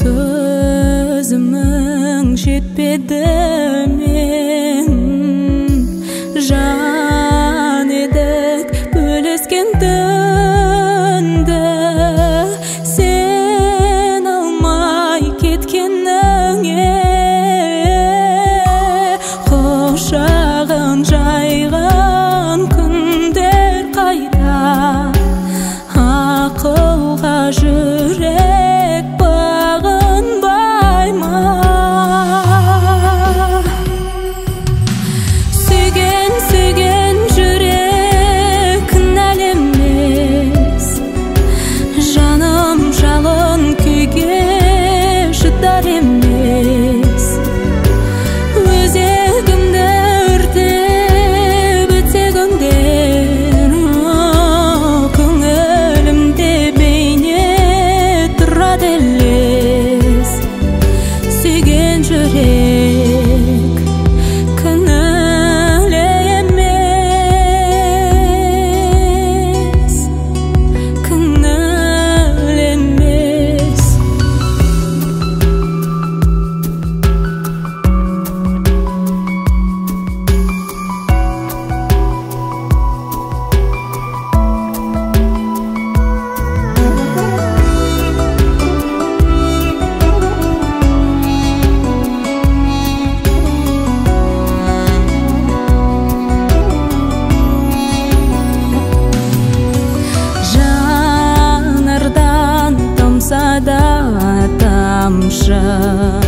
төзімің жетпеді Sợ